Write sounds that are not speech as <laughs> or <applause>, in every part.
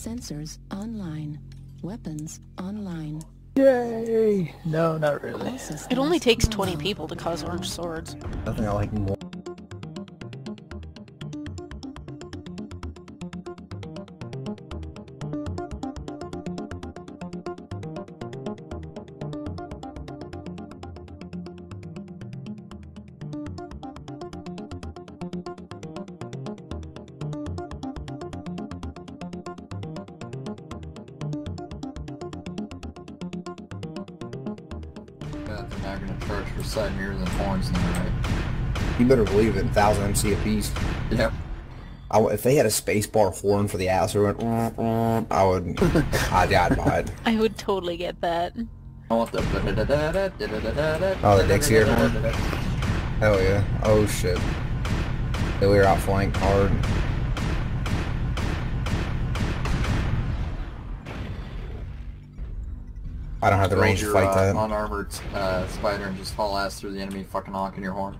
Sensors online. Weapons online. Yay! No, not really. It only takes 20 people to cause orange swords. Nothing I like more. Yeah, they're not gonna charge for side mirrors and horns in the right. You better believe it. Thousand MC a piece. Yep. I w if they had a spacebar horn for the ass, or went, <laughs> I would. I'd, I'd buy it. <laughs> I would totally get that. I want the Oh, the Dixie air horn? Hell yeah. Oh shit. Yeah, we were outflanked hard. I don't have the Build range to your, fight uh, that. Unarmored uh, spider and just haul ass through the enemy, fucking honking your horn.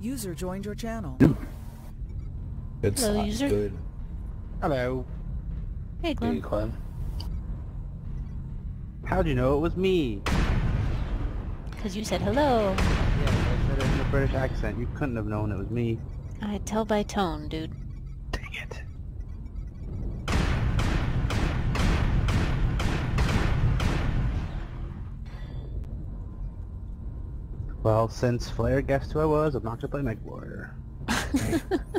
User joined your channel. It's Hello, stuff. user. Good. Hello. Hey, Hey, Glenn. How'd you know it was me? Because you said hello. Yeah, I said it in a British accent. You couldn't have known it was me. I tell by tone, dude. Well, since Flare guessed who I was, I'm not gonna play Mech Warrior. <laughs>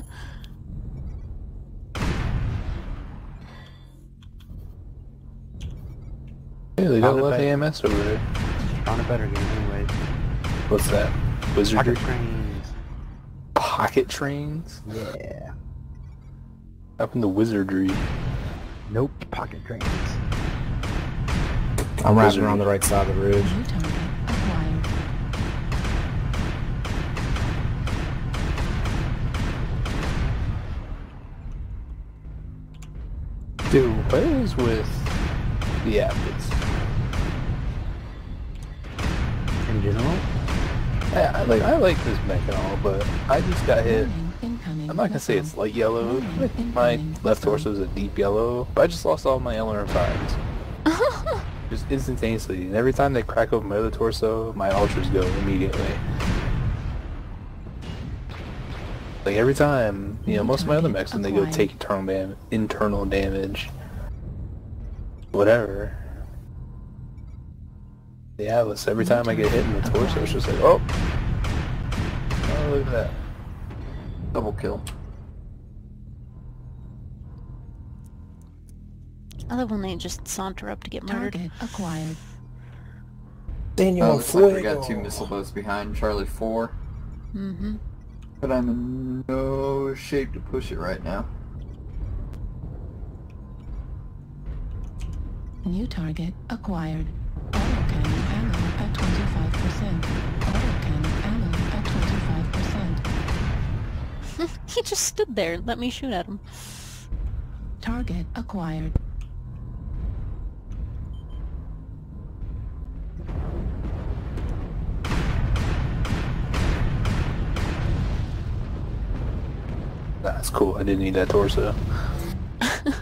Hey, they got Found a a left bet. AMS over there. On a better game anyways. What's that? Wizardry? Pocket trains. Pocket trains? Yeah. Up in the wizardry. Nope, pocket trains. I'm wrapping around the right side of the ridge. Dude, what is with the Abbotts? In general, I, I like I like this mech and all, but I just got hit. I'm not gonna say it's missile. light yellow. My left torso is a deep yellow, but I just lost all my LR fives. <laughs> just instantaneously. And every time they crack open my other torso, my ultras go immediately. Like every time, you know, most of my other mechs when they go take internal dam internal damage, whatever. The Atlas, every time I get hit in the torso, it's just like, oh, oh look at that. Double kill. I love when they just saunter up to get murdered. Target acquired. Daniel, Oh, looks like we got two missile boats behind Charlie 4. Mm-hmm. But I'm in no shape to push it right now. New target acquired. Autocannon ammo at 25%. Autocannon ammo at 25%. <laughs> he just stood there and let me shoot at him. Target acquired. Cool. I didn't need that torso. <laughs>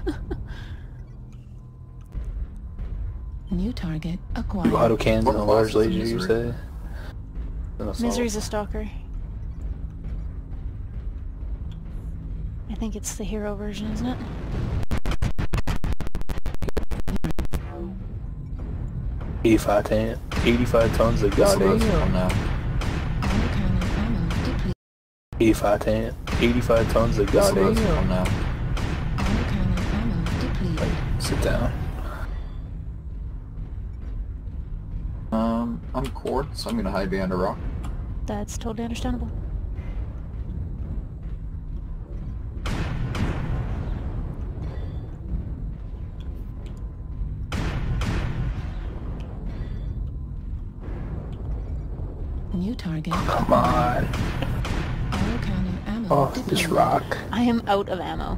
New target You acquired. auto cans What and a large is laser, you say? Misery's a stalker. I think it's the hero version, isn't it? Eighty-five tan, eighty-five tons of Missile goddamn. 85, ton, 85 tons of goddamn. Now. Sit down. Um, I'm quartz. So I'm gonna hide behind a rock. That's totally understandable. New target. Come on. Autocannon ammo Oh, depleted. this rock. I am out of ammo.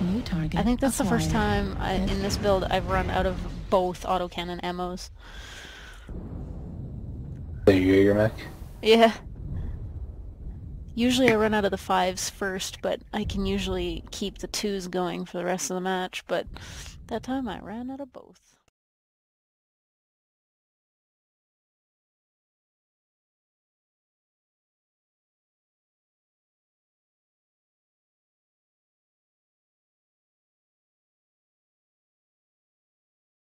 New target. I think that's the first time I, in this build I've run out of both autocannon ammos. The Jager mech. Yeah. Usually I run out of the fives first, but I can usually keep the twos going for the rest of the match, but that time I ran out of both.